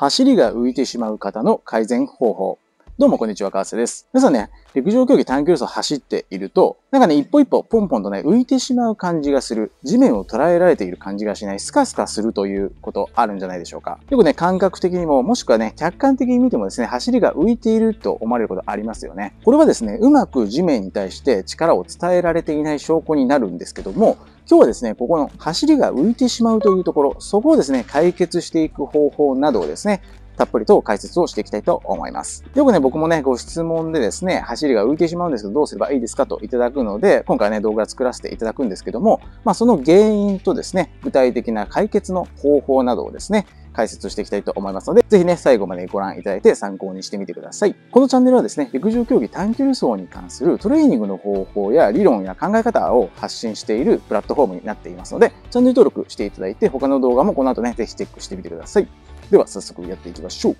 走りが浮いてしまう方の改善方法。どうもこんにちは、川瀬です。皆さんね、陸上競技短距離走走っていると、なんかね、一歩一歩ポンポンとね、浮いてしまう感じがする。地面を捉えられている感じがしない。スカスカするということあるんじゃないでしょうか。よくね、感覚的にも、もしくはね、客観的に見てもですね、走りが浮いていると思われることありますよね。これはですね、うまく地面に対して力を伝えられていない証拠になるんですけども、今日はですね、ここの走りが浮いてしまうというところ、そこをですね、解決していく方法などをですね、たっぷりと解説をしていきたいと思います。よくね、僕もね、ご質問でですね、走りが浮いてしまうんですけど、どうすればいいですかといただくので、今回ね、動画作らせていただくんですけども、まあ、その原因とですね、具体的な解決の方法などをですね、解説していきたいと思いますので、ぜひね、最後までご覧いただいて参考にしてみてください。このチャンネルはですね、陸上競技短距離走に関するトレーニングの方法や理論や考え方を発信しているプラットフォームになっていますので、チャンネル登録していただいて、他の動画もこの後ね、ぜひチェックしてみてください。では、早速やっていきましょう。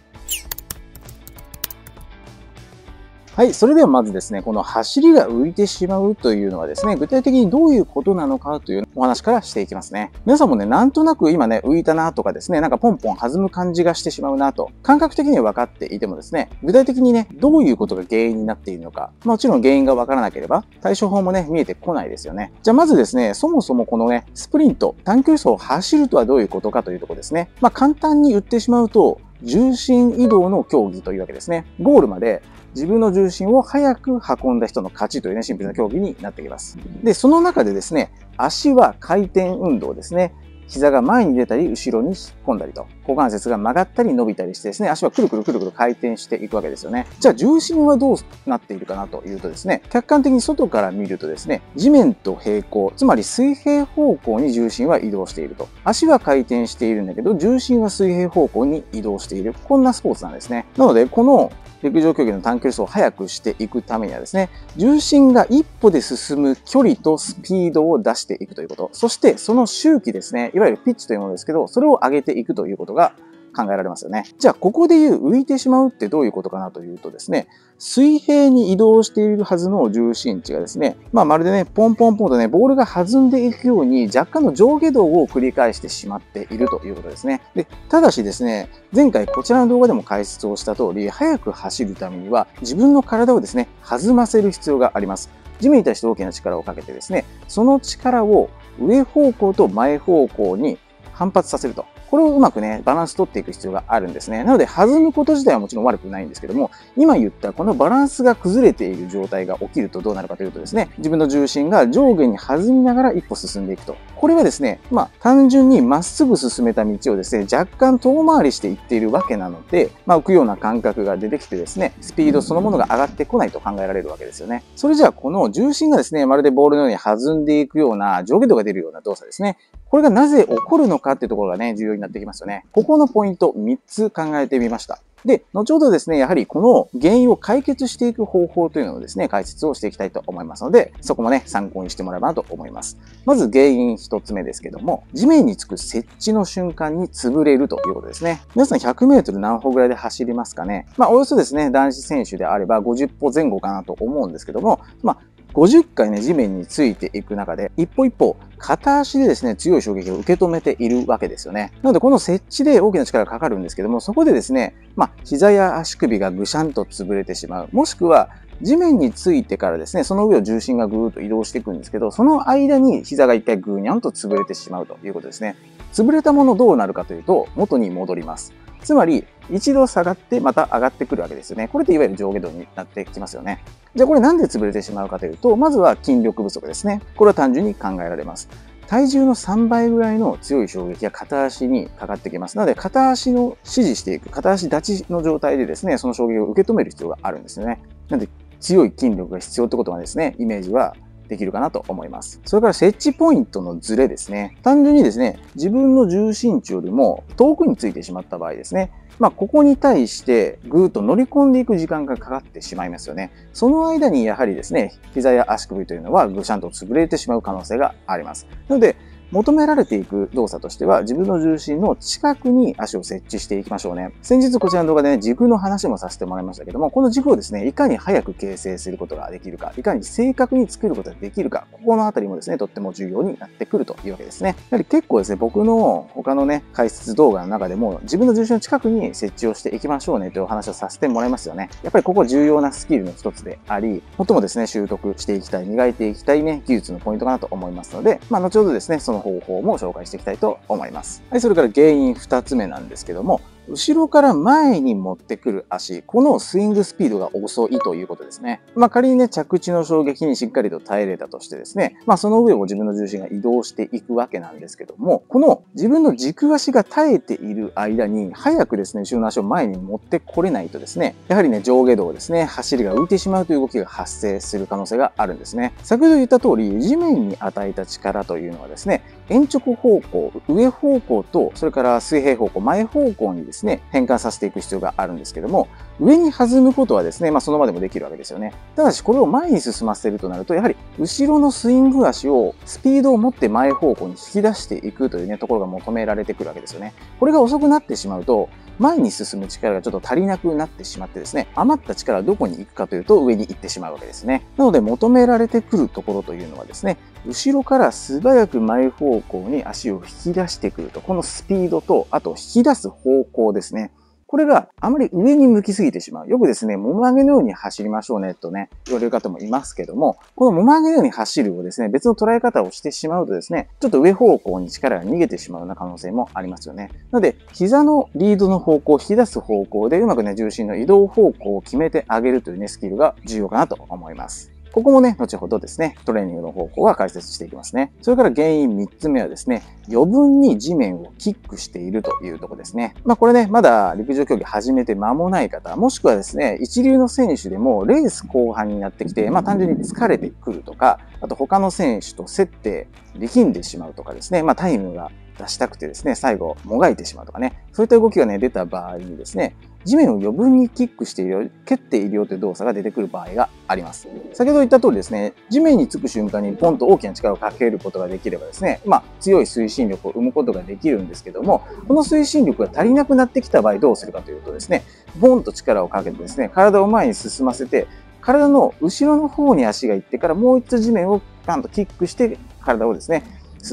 はい。それではまずですね、この走りが浮いてしまうというのはですね、具体的にどういうことなのかというお話からしていきますね。皆さんもね、なんとなく今ね、浮いたなとかですね、なんかポンポン弾む感じがしてしまうなと、感覚的には分かっていてもですね、具体的にね、どういうことが原因になっているのか、もちろん原因が分からなければ、対処法もね、見えてこないですよね。じゃあまずですね、そもそもこのね、スプリント、短距離走を走るとはどういうことかというとこですね。まあ簡単に言ってしまうと、重心移動の競技というわけですね。ゴールまで自分の重心を早く運んだ人の勝ちというね、シンプルな競技になってきます。で、その中でですね、足は回転運動ですね。膝が前に出たり、後ろに引っ込んだりと、股関節が曲がったり伸びたりしてですね、足はくるくるくるくる回転していくわけですよね。じゃあ重心はどうなっているかなというとですね、客観的に外から見るとですね、地面と平行、つまり水平方向に重心は移動していると。足は回転しているんだけど、重心は水平方向に移動している。こんなスポーツなんですね。なので、この陸上競技の短距離走を速くしていくためにはですね、重心が一歩で進む距離とスピードを出していくということ。そしてその周期ですね、いわゆるピッチというものですけど、それを上げていくということが考えられますよね。じゃあ、ここで言う浮いてしまうってどういうことかなというとですね、水平に移動しているはずの重心値がですね、まあ、まるでね、ポンポンポンとね、ボールが弾んでいくように若干の上下動を繰り返してしまっているということですね。で、ただしですね、前回こちらの動画でも解説をした通り、速く走るためには自分の体をですね、弾ませる必要があります。地面に対して大きな力をかけてですね、その力を上方向と前方向に反発させると。これをうまくね、バランス取っていく必要があるんですね。なので、弾むこと自体はもちろん悪くないんですけども、今言ったこのバランスが崩れている状態が起きるとどうなるかというとですね、自分の重心が上下に弾みながら一歩進んでいくと。これはですね、まあ、単純にまっすぐ進めた道をですね、若干遠回りしていっているわけなので、まあ、浮くような感覚が出てきてですね、スピードそのものが上がってこないと考えられるわけですよね。それじゃあ、この重心がですね、まるでボールのように弾んでいくような上下動が出るような動作ですね。これがなぜ起こるのかっていうところがね、重要になってきますよね。ここのポイント3つ考えてみました。で、後ほどですね、やはりこの原因を解決していく方法というのをですね、解説をしていきたいと思いますので、そこもね、参考にしてもらえばなと思います。まず原因1つ目ですけども、地面につく設置の瞬間に潰れるということですね。皆さん100メートル何歩ぐらいで走りますかね？まあ、およそですね、男子選手であれば50歩前後かなと思うんですけども、まあ、50回ね、地面についていく中で、一歩一歩、片足でですね、強い衝撃を受け止めているわけですよね。なので、この設置で大きな力がかかるんですけども、そこでですね、まあ、膝や足首がぐしゃんと潰れてしまう。もしくは、地面についてからですね、その上を重心がぐーっと移動していくんですけど、その間に膝が一回ぐーにゃんと潰れてしまうということですね。潰れたものどうなるかというと、元に戻ります。つまり、一度下がってまた上がってくるわけですよね。これっていわゆる上下動になってきますよね。じゃあこれなんで潰れてしまうかというと、まずは筋力不足ですね。これは単純に考えられます。体重の3倍ぐらいの強い衝撃が片足にかかってきます。なので、片足の支持していく、片足立ちの状態でですね、その衝撃を受け止める必要があるんですよね。なので、強い筋力が必要ってことがですね、イメージはできるかなと思います。それから設置ポイントのズレですね。単純にですね、自分の重心値よりも遠くについてしまった場合ですね。まあ、ここに対してぐーっと乗り込んでいく時間がかかってしまいますよね。その間にやはりですね、膝や足首というのはぐしゃんと潰れてしまう可能性があります。なので、求められていく動作としては、自分の重心の近くに足を設置していきましょうね。先日こちらの動画でね、軸の話もさせてもらいましたけども、この軸をですね、いかに早く形成することができるか、いかに正確に作ることができるか、ここのあたりもですね、とっても重要になってくるというわけですね。やはり結構ですね、僕の他のね、解説動画の中でも、自分の重心の近くに設置をしていきましょうねというお話をさせてもらいますよね。やっぱりここ重要なスキルの一つであり、最もですね、習得していきたい、磨いていきたいね、技術のポイントかなと思いますので、まあ、後ほどですね、その方法も紹介していきたいと思います。はい、それから原因二つ目なんですけども、後ろから前に持ってくる足、このスイングスピードが遅いということですね。まあ仮にね、着地の衝撃にしっかりと耐えれたとしてですね、まあその上を自分の重心が移動していくわけなんですけども、この自分の軸足が耐えている間に、早くですね、後ろの足を前に持ってこれないとですね、やはりね、上下動ですね、走りが浮いてしまうという動きが発生する可能性があるんですね。先ほど言った通り、地面に与えた力というのはですね、延直方向、上方向と、それから水平方向、前方向にですね、変換させていく必要があるんですけども、上に弾むことはですね、まあその場でもできるわけですよね。ただし、これを前に進ませるとなると、やはり後ろのスイング足をスピードを持って前方向に引き出していくというね、ところが求められてくるわけですよね。これが遅くなってしまうと、前に進む力がちょっと足りなくなってしまってですね、余った力はどこに行くかというと上に行ってしまうわけですね。なので求められてくるところというのはですね、後ろから素早く前方向に足を引き出してくると、このスピードと、あと引き出す方向ですね。これがあまり上に向きすぎてしまう。よくですね、もも上げのように走りましょうねとね、言われる方もいますけども、このもも上げのように走るをですね、別の捉え方をしてしまうとですね、ちょっと上方向に力が逃げてしまうような可能性もありますよね。なので、膝のリードの方向、引き出す方向でうまくね、重心の移動方向を決めてあげるというね、スキルが重要かなと思います。ここもね、後ほどですね、トレーニングの方法は解説していきますね。それから原因3つ目はですね、余分に地面をキックしているというとこですね。まあこれね、まだ陸上競技始めて間もない方、もしくはですね、一流の選手でもレース後半になってきて、まあ単純に疲れてくるとか、あと他の選手と競って力んでしまうとかですね、まあタイムが出したくてですね、最後もがいてしまうとかね、そういった動きがね、出た場合にですね、地面を余分にキックしているよ、蹴っているよという動作が出てくる場合があります。先ほど言った通りですね、地面につく瞬間にポンと大きな力をかけることができればですね、まあ、強い推進力を生むことができるんですけども、この推進力が足りなくなってきた場合どうするかというとですね、ボンと力をかけてですね、体を前に進ませて、体の後ろの方に足が行ってからもう一度地面をパンとキックして体をですね、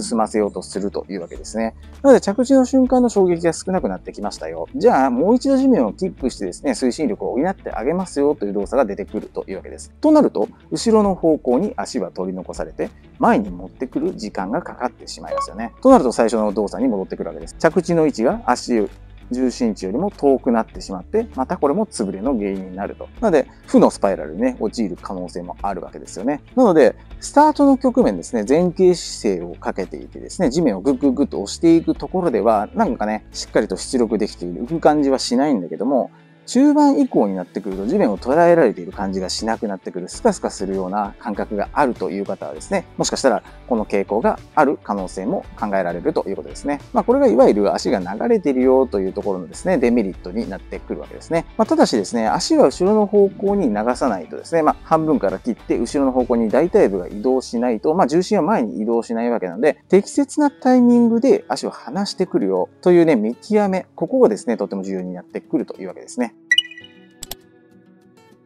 進ませようとするというわけですね。なので着地の瞬間の衝撃が少なくなってきましたよ。じゃあもう一度地面をキックしてですね、推進力を補ってあげますよという動作が出てくるというわけです。となると、後ろの方向に足は取り残されて、前に持ってくる時間がかかってしまいますよね。となると最初の動作に戻ってくるわけです。着地の位置が足重心地よりも遠くなってしまって、またこれも潰れの原因になると。なので、負のスパイラルにね、陥る可能性もあるわけですよね。なので、スタートの局面ですね、前傾姿勢をかけていてですね、地面をグッグッグッと押していくところでは、なんかね、しっかりと出力できている、浮く感じはしないんだけども、中盤以降になってくると地面を捉えられている感じがしなくなってくる、スカスカするような感覚があるという方はですね、もしかしたらこの傾向がある可能性も考えられるということですね。まあこれがいわゆる足が流れているよというところのですね、デメリットになってくるわけですね。まあただしですね、足は後ろの方向に流さないとですね、まあ半分から切って後ろの方向に大腿部が移動しないと、まあ重心は前に移動しないわけなので、適切なタイミングで足を離してくるよというね、見極め、ここがですね、とても重要になってくるというわけですね。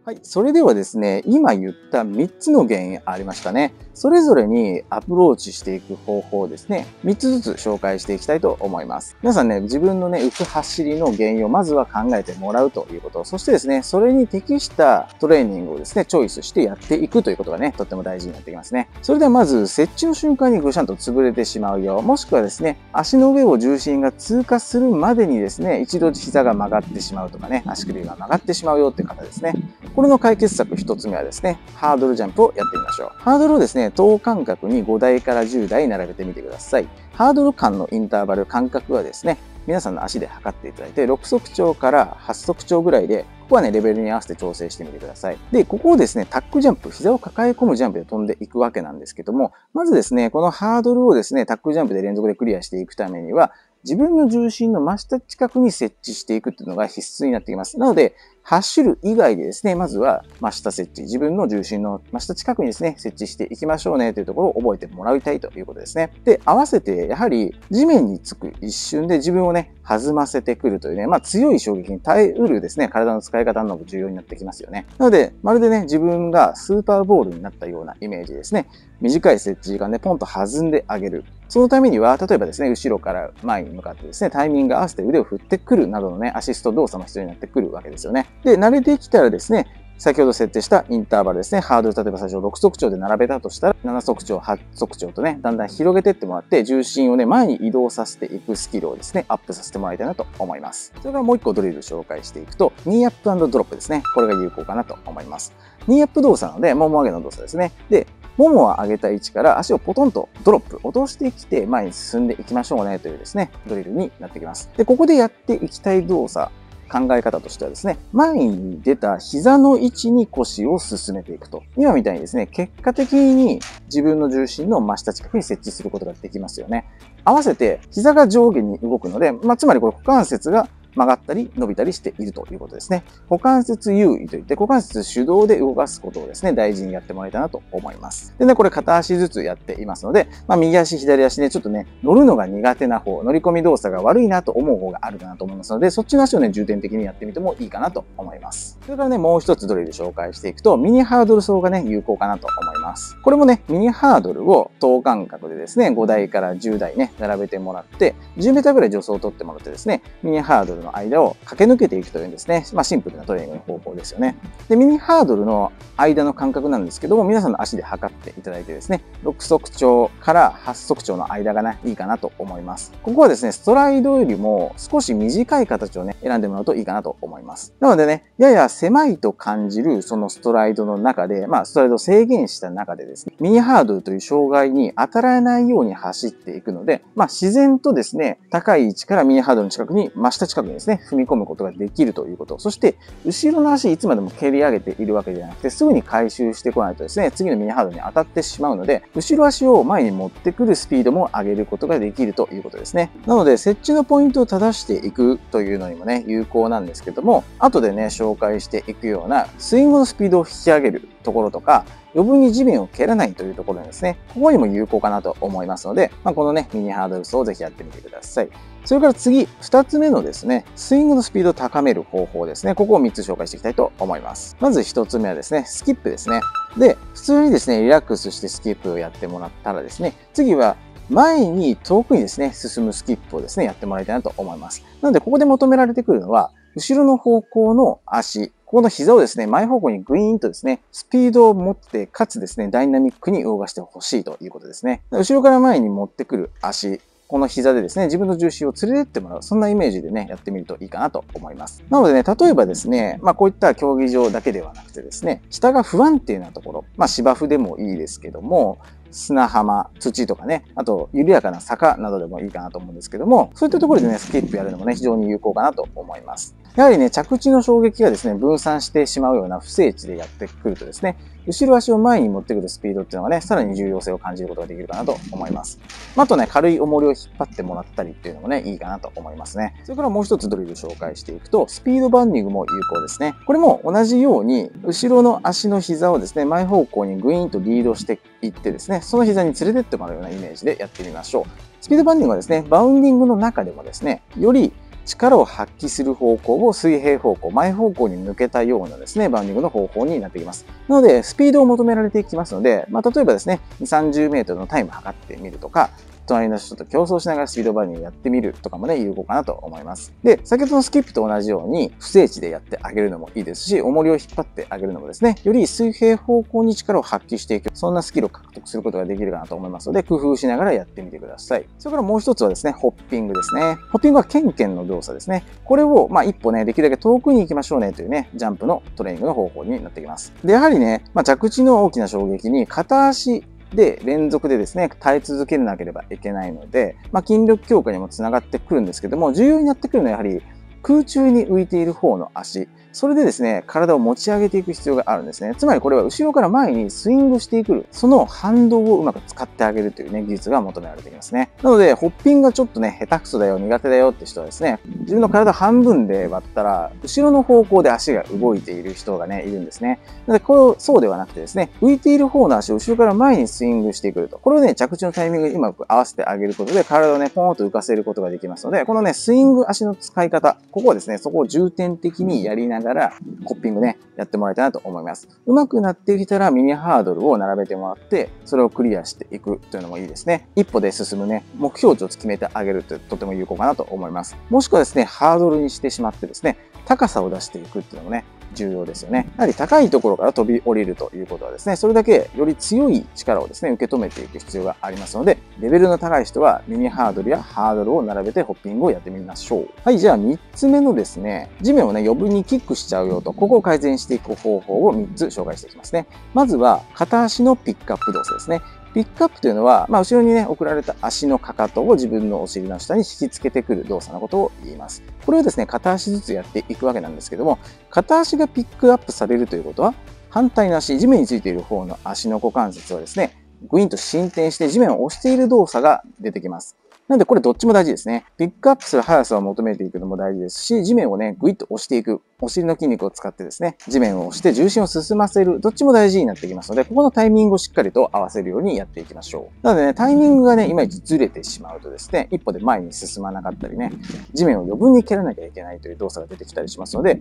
はい。それではですね、今言った3つの原因ありましたね。それぞれにアプローチしていく方法をですね、3つずつ紹介していきたいと思います。皆さんね、自分のね、浮く走りの原因をまずは考えてもらうということ、そしてですね、それに適したトレーニングをですね、チョイスしてやっていくということがね、とっても大事になってきますね。それではまず、設置の瞬間にぐしゃんと潰れてしまうよ。もしくはですね、足の上を重心が通過するまでにですね、一度膝が曲がってしまうとかね、足首が曲がってしまうよっていう方ですね。これの解決策一つ目はですね、ハードルジャンプをやってみましょう。ハードルをですね、等間隔に5台から10台並べてみてください。ハードル間のインターバル間隔はですね、皆さんの足で測っていただいて、6足長から8足長ぐらいで、ここはね、レベルに合わせて調整してみてください。で、ここをですね、タックジャンプ、膝を抱え込むジャンプで飛んでいくわけなんですけども、まずですね、このハードルをですね、タックジャンプで連続でクリアしていくためには、自分の重心の真下近くに設置していくっていうのが必須になってきます。なので、走る以外でですね、まずは真下設置、自分の重心の真下近くにですね、設置していきましょうねというところを覚えてもらいたいということですね。で、合わせて、やはり地面につく一瞬で自分をね、弾ませてくるというね、まあ強い衝撃に耐えうるですね、体の使い方のも重要になってきますよね。なので、まるでね、自分がスーパーボールになったようなイメージですね。短い設置時間でポンと弾んであげる。そのためには、例えばですね、後ろから前に向かってですね、タイミング合わせて腕を振ってくるなどのね、アシスト動作も必要になってくるわけですよね。で、慣れてきたらですね、先ほど設定したインターバルですね。ハードル、例えば最初6足長で並べたとしたら、7足長、8足長とね、だんだん広げてってもらって、重心をね、前に移動させていくスキルをですね、アップさせてもらいたいなと思います。それからもう一個ドリル紹介していくと、ニーアップドロップですね。これが有効かなと思います。ニーアップ動作なので、もも上げの動作ですね。で、ももを上げた位置から足をポトンとドロップ、落としてきて前に進んでいきましょうねというですね、ドリルになってきます。で、ここでやっていきたい動作、考え方としてはですね、前に出た膝の位置に腰を進めていくと。今みたいにですね、結果的に自分の重心の真下近くに設置することができますよね。合わせて膝が上下に動くので、まあ、つまりこれ股関節が曲がったり伸びたりしているということですね。股関節優位といって股関節手動で動かすことをですね、大事にやってもらいたなと思います。でね、これ片足ずつやっていますので、まあ、右足、左足ね、ちょっとね、乗るのが苦手な方、乗り込み動作が悪いなと思う方があるかなと思いますので、そっちの足をね、重点的にやってみてもいいかなと思います。それからね、もう一つドリル紹介していくと、ミニハードル走がね、有効かなと思います。これもね、ミニハードルを等間隔でですね、5台から10台ね、並べてもらって、10メーターぐらい助走を取ってもらってですね、ミニハードルルの間を駆け抜けていくというんですね。まあシンプルなトレーニングの方法ですよね。で、ミニハードルの間の間隔なんですけども、皆さんの足で測っていただいてですね、6足長から8足長の間がね、いいかなと思います。ここはですね、ストライドよりも少し短い形をね、選んでもらうといいかなと思います。なのでね、やや狭いと感じるそのストライドの中で、まあストライドを制限した中でですね、ミニハードルという障害に当たらないように走っていくので、まあ自然とですね、高い位置からミニハードルの近くに、真下近くにですね、踏み込むことができるということ。そして、後ろの足いつまでも蹴り上げているわけじゃなくて、すぐに回収してこないとですね、次のミニハードに当たってしまうので、後ろ足を前に持ってくるスピードも上げることができるということですね。なので、設置のポイントを正していくというのにもね、有効なんですけども、後でね、紹介していくような、スイングのスピードを引き上げるところとか、余分に地面を蹴らないというところですね、ここにも有効かなと思いますので、まあ、このね、ミニハードル走をぜひやってみてください。それから次、二つ目のですね、スイングのスピードを高める方法ですね。ここを3つ紹介していきたいと思います。まず一つ目はですね、スキップですね。で、普通にですね、リラックスしてスキップをやってもらったらですね、次は前に遠くにですね、進むスキップをですね、やってもらいたいなと思います。なので、ここで求められてくるのは、後ろの方向の足、ここの膝をですね、前方向にグイーンとですね、スピードを持って、かつですね、ダイナミックに動かしてほしいということですね。後ろから前に持ってくる足、この膝でですね、自分の重心を連れてってもらう。そんなイメージでね、やってみるといいかなと思います。なのでね、例えばですね、まあこういった競技場だけではなくてですね、下が不安定なところ、まあ芝生でもいいですけども、砂浜、土とかね、あと緩やかな坂などでもいいかなと思うんですけども、そういったところでね、スキップやるのもね、非常に有効かなと思います。やはりね、着地の衝撃がですね、分散してしまうような不正地でやってくるとですね、後ろ足を前に持ってくるスピードっていうのがね、さらに重要性を感じることができるかなと思います。あとね、軽い重りを引っ張ってもらったりっていうのもね、いいかなと思いますね。それからもう一つドリル紹介していくと、スピードバウンディングも有効ですね。これも同じように、後ろの足の膝をですね、前方向にグイーンとリードしていってですね、その膝に連れてってもらうようなイメージでやってみましょう。スピードバウンディングはですね、バウンディングの中でもですね、より力を発揮する方向を水平方向、前方向に抜けたようなですね、バウンディングの方法になってきます。なので、スピードを求められていきますので、まあ、例えばですね、2、30メートルのタイム測ってみるとか、隣の人と競争しながらスピードバニーやってみるとかもね、有効かなと思います。で、先ほどのスキップと同じように、不正値でやってあげるのもいいですし、重りを引っ張ってあげるのもですね、より水平方向に力を発揮していく、そんなスキルを獲得することができるかなと思いますので、工夫しながらやってみてください。それからもう一つはですね、ホッピングですね。ホッピングはケンケンの動作ですね。これを、まあ、一歩ね、できるだけ遠くに行きましょうねというね、ジャンプのトレーニングの方法になってきます。で、やはりね、まあ、着地の大きな衝撃に片足で連続でですね、耐え続けなければいけないので、まあ、筋力強化にもつながってくるんですけども、重要になってくるのはやはり空中に浮いている方の足、それでですね、体を持ち上げていく必要があるんですね。つまりこれは後ろから前にスイングしていく、その反動をうまく使ってあげるというね、技術が求められていますね。なので、ホッピングがちょっとね、下手くそだよ、苦手だよって人はですね、自分の体半分で割ったら、後ろの方向で足が動いている人がね、いるんですね。なので、これそうではなくてですね、浮いている方の足を後ろから前にスイングしてくると。これをね、着地のタイミングにうまく合わせてあげることで、体をね、ポーンと浮かせることができますので、このね、スイング足の使い方、ここはですね、そこを重点的にやりながら、ならコッピングね、やってもらいたいなと思います。上手くなってきたらミニハードルを並べてもらって、それをクリアしていくというのもいいですね。一歩で進むね、目標値を決めてあげるととても有効かなと思います。もしくはですね、ハードルにしてしまってですね、高さを出していくっていうのもね、重要ですよね。やはり高いところから飛び降りるということはですね、それだけより強い力をですね、受け止めていく必要がありますので、レベルの高い人はミニハードルやハードルを並べてホッピングをやってみましょう。はい、じゃあ3つ目のですね、地面をね、余分にキックしちゃうよと、ここを改善していく方法を3つ紹介していきますね。まずは、片足のピックアップ動作ですね。ピックアップというのは、まあ、後ろにね、送られた足のかかとを自分のお尻の下に引きつけてくる動作のことを言います。これをですね、片足ずつやっていくわけなんですけども、片足がピックアップされるということは、反対の足、地面についている方の足の股関節はですね、グインと進展して地面を押している動作が出てきます。なのでこれどっちも大事ですね。ピックアップする速さを求めていくのも大事ですし、地面をね、グイッと押していく。お尻の筋肉を使ってですね、地面を押して重心を進ませる。どっちも大事になってきますので、ここのタイミングをしっかりと合わせるようにやっていきましょう。なのでね、タイミングがね、いまいちずれてしまうとですね、一歩で前に進まなかったりね、地面を余分に蹴らなきゃいけないという動作が出てきたりしますので、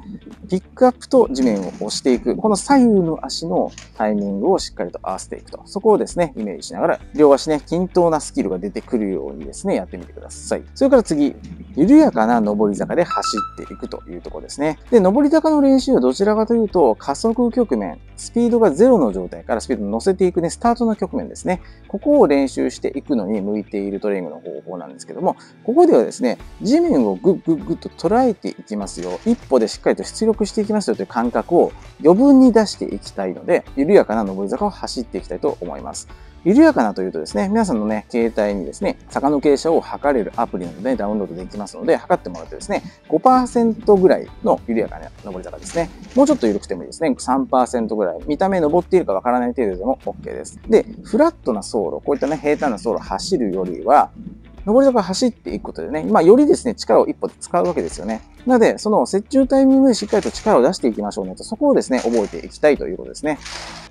ピックアップと地面を押していく。この左右の足のタイミングをしっかりと合わせていくと。そこをですね、イメージしながら、両足ね、均等なスキルが出てくるようにですね、やってみてください。それから次、緩やかな上り坂で走っていくというところですね。で、上り坂の練習はどちらかというと、加速局面、スピードがゼロの状態からスピードを乗せていくね、スタートの局面ですね。ここを練習していくのに向いているトレーニングの方法なんですけども、ここではですね、地面をグッグッグッと捉えていきますよ。一歩でしっかりと出力していきますよという感覚を余分に出していきたいので、緩やかな上り坂を走っていきたいと思います。緩やかなというとですね、皆さんのね、携帯にですね、坂の傾斜を測れるアプリなどでダウンロードできますので、測ってもらってですね、5%ぐらいの緩やかな上り坂ですね。もうちょっと緩くてもいいですね。3%ぐらい。見た目登っているかわからない程度でも OK です。で、フラットな走路、こういったね、平坦な走路走るよりは、上り坂走っていくことでね、まあ、よりですね、力を一歩で使うわけですよね。なので、その接中タイミングでしっかりと力を出していきましょうねと、そこをですね、覚えていきたいということですね。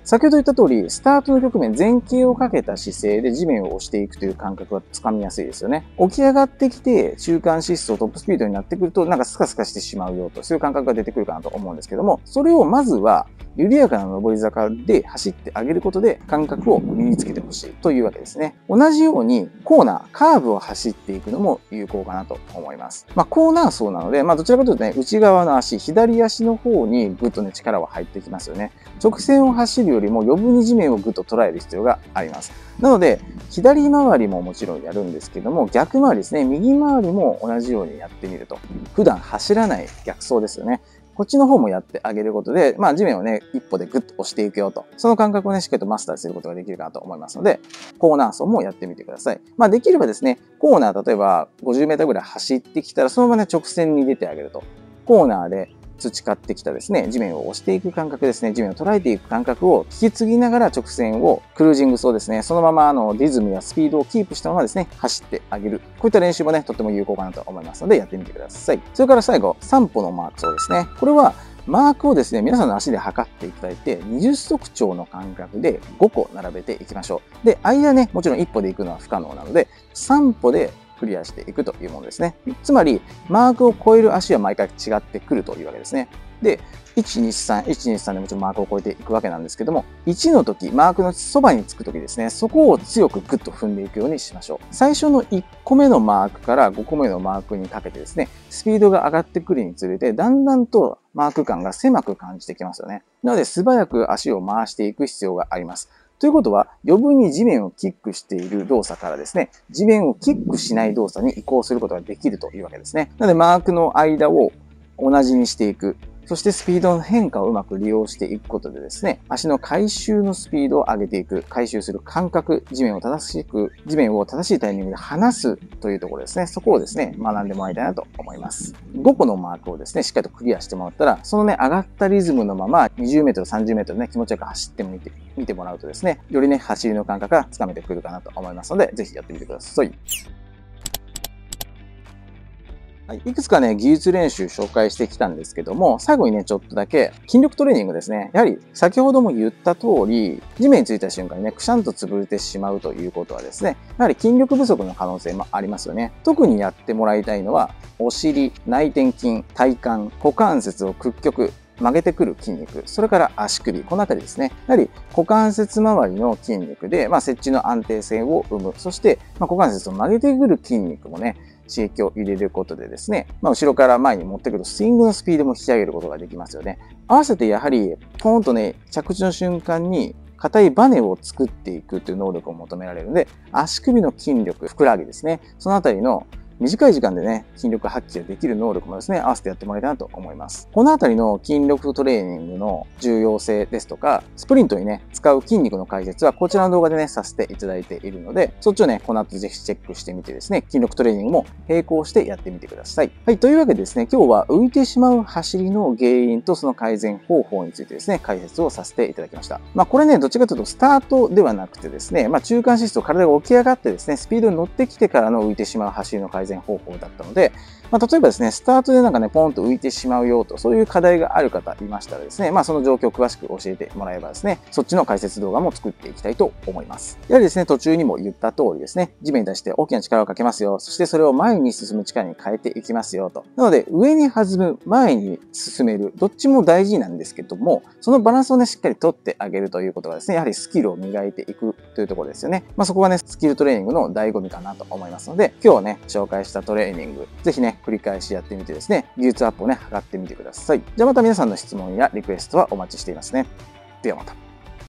先ほど言った通り、スタートの局面、前傾をかけた姿勢で地面を押していくという感覚がつかみやすいですよね。起き上がってきて、中間疾走、トップスピードになってくると、なんかスカスカしてしまうよと、そういう感覚が出てくるかなと思うんですけども、それをまずは、緩やかな上り坂で走ってあげることで感覚を身につけてほしいというわけですね。同じようにコーナー、カーブを走っていくのも有効かなと思います。まあコーナー走なので、まあどちらかというとね、内側の足、左足の方にぐっとね、力は入ってきますよね。直線を走るよりも余分に地面をぐっと捉える必要があります。なので、左回りももちろんやるんですけども、逆回りですね、右回りも同じようにやってみると。普段走らない逆走ですよね。こっちの方もやってあげることで、まあ地面をね、一歩でグッと押していくよと。その感覚をね、しっかりとマスターすることができるかなと思いますので、コーナー走もやってみてください。まあできればですね、コーナー例えば50メートルぐらい走ってきたら、そのままね、直線に出てあげると。コーナーで培ってきたですね、地面を押していく感覚ですね、地面を捉えていく感覚を引き継ぎながら直線をクルージング走ですね、そのままあのリズムやスピードをキープしたままですね、走ってあげる。こういった練習もね、とっても有効かなと思いますので、やってみてください。それから最後、散歩のマーク走ですね。これはマークをですね、皆さんの足で測っていただいて、20足長の間隔で5個並べていきましょう。で、間ね、もちろん1歩で行くのは不可能なので、3歩でクリアしていくというものですね。つまり、マークを超える足は毎回違ってくるというわけですね。で、123、123でもちろんマークを超えていくわけなんですけども、1の時、マークのそばにつく時ですね、そこを強くグッと踏んでいくようにしましょう。最初の1個目のマークから5個目のマークにかけてですね、スピードが上がってくるにつれて、だんだんとマーク感が狭く感じてきますよね。なので、素早く足を回していく必要があります。ということは、余分に地面をキックしている動作からですね、地面をキックしない動作に移行することができるというわけですね。なので、マークの間を同じにしていく。そしてスピードの変化をうまく利用していくことでですね、足の回収のスピードを上げていく、回収する感覚、地面を正しく、地面を正しいタイミングで離すというところですね、そこをですね、学んでもらいたいなと思います。5個のマークをですね、しっかりとクリアしてもらったら、そのね、上がったリズムのまま20メートル、30メートルね、気持ちよく走ってみて、見てもらうとですね、よりね、走りの感覚がつかめてくるかなと思いますので、ぜひやってみてください。はい、いくつかね、技術練習紹介してきたんですけども、最後にね、ちょっとだけ筋力トレーニングですね。やはり先ほども言った通り、地面についた瞬間にね、くしゃんと潰れてしまうということはですね、やはり筋力不足の可能性もありますよね。特にやってもらいたいのは、お尻、内転筋、体幹、股関節を屈曲、曲げてくる筋肉、それから足首、このあたりですね。やはり股関節周りの筋肉で、まあ、設置の安定性を生む。そして、まあ、股関節を曲げてくる筋肉もね、刺激を入れることでですね、まあ、後ろから前に持ってくるスイングのスピードも引き上げることができますよね。合わせてやはり、ポーンとね、着地の瞬間に硬いバネを作っていくという能力を求められるので、足首の筋力、ふくらはぎですね。そのあたりの短い時間でね、筋力発揮できる能力もですね、合わせてやってもらいたいなと思います。このあたりの筋力トレーニングの重要性ですとか、スプリントにね、使う筋肉の解説はこちらの動画でね、させていただいているので、そっちをね、この後ぜひチェックしてみてですね、筋力トレーニングも並行してやってみてください。はい、というわけでですね、今日は浮いてしまう走りの原因とその改善方法についてですね、解説をさせていただきました。まあこれね、どっちかというとスタートではなくてですね、まあ中間シスト体が起き上がってですね、スピードに乗ってきてからの浮いてしまう走りの改善方法だったので、まあ、例えばですね、スタートでなんかね、ポンと浮いてしまうよと、そういう課題がある方いましたらですね、まあ、その状況を詳しく教えてもらえばですね、そっちの解説動画も作っていきたいと思います。やはりですね、途中にも言った通りですね、地面に対して大きな力をかけますよ。そしてそれを前に進む力に変えていきますよと。なので、上に弾む、前に進める、どっちも大事なんですけども、そのバランスをね、しっかりとってあげるということがですね、やはりスキルを磨いていくというところですよね。まあ、そこがね、スキルトレーニングの醍醐味かなと思いますので、今日ね、紹介したトレーニング、ぜひねね、繰り返しやってみてですね、技術アップをね、測ってみてください。じゃあまた皆さんの質問やリクエストはお待ちしていますね。ではまた。